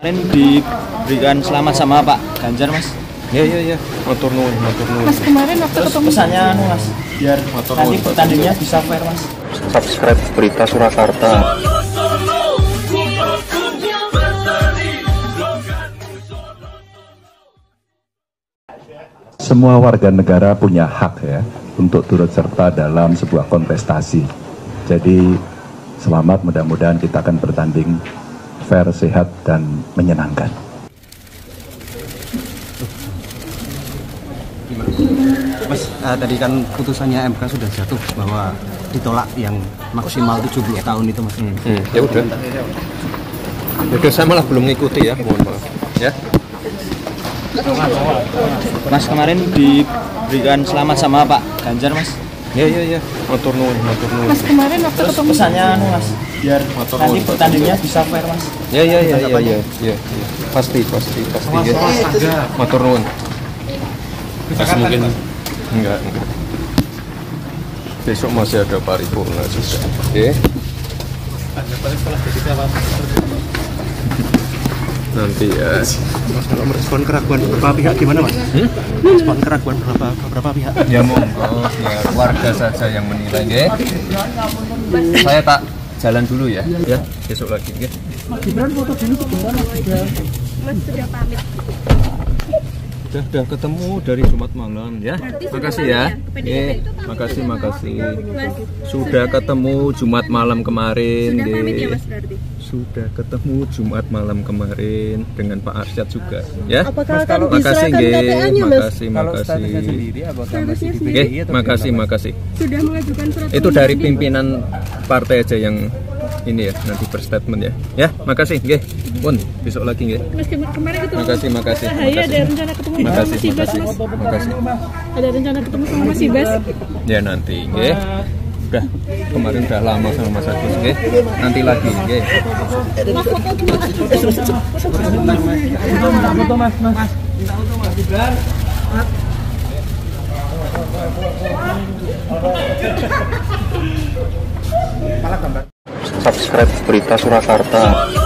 Kemarin diberikan selamat sama Pak Ganjar mas. Ya ya ya, motor nuwun, motor nuwun. Mas kemarin waktu Terus ketemu pesannya anu mas, biar Motor nanti pertandingannya bisa fair mas. Subscribe berita Surakarta. semua warga negara punya hak ya untuk turut serta dalam sebuah kontestasi. Jadi selamat mudah-mudahan kita akan bertanding fair, sehat dan menyenangkan. Mas, eh, tadi kan putusannya MK sudah jatuh bahwa ditolak yang maksimal 70 tahun itu Mas. Hmm, ya udah. Ya udah, saya malah belum ngikuti ya, mohon maaf. Ya. Mas kemarin diberikan selamat sama Pak Ganjar mas. Ya ya ya, motor nuwun, motor nuwun. Mas kemarin waktu Terus ketemu pesannya anu mas, biar Motor nanti nuwun, pertandingannya bisa fair mas. Ya ya ya ya ya, ya, ya. Pasti pasti pasti ya. Motor nuwun. Mas mungkin enggak enggak. Besok masih ada paripurna juga. Oke. Nanti ya. Mas kalau merespon keraguan beberapa pihak gimana Mas? Merespon keraguan beberapa beberapa pihak. Ya monggo, biar warga saja yang menilai, ya. Saya tak jalan dulu ya, ya besok lagi, ya. Udah, udah ketemu dari Jumat malam ya. Makasih ya. Oke, makasih, makasih. Sudah ketemu Jumat malam kemarin, Sudah ya Mas berarti? Sudah ketemu Jumat malam kemarin dengan Pak Arsyad juga, ya. Apakah akan Makasih. KTA-nya Mas? Makasih, makasih. Oke, makasih, makasih. sudah mengajukan surat Itu dari pimpinan partai aja yang ini ya, nanti berstatement ya. Ya, makasih, nggih. Pun, besok lagi nggih. Mas kema- kemarin ketemu Makasih, makasih, makasih. ada rencana ketemu sama Makasih, Mas Ibas makasih. Mas? Makasih. Ada rencana ketemu sama Mas Ibas? Ya nanti, nggih. Udah, kemarin udah lama sama Mas Agus, nggih. Nanti lagi, nggih. Subscribe berita Surakarta.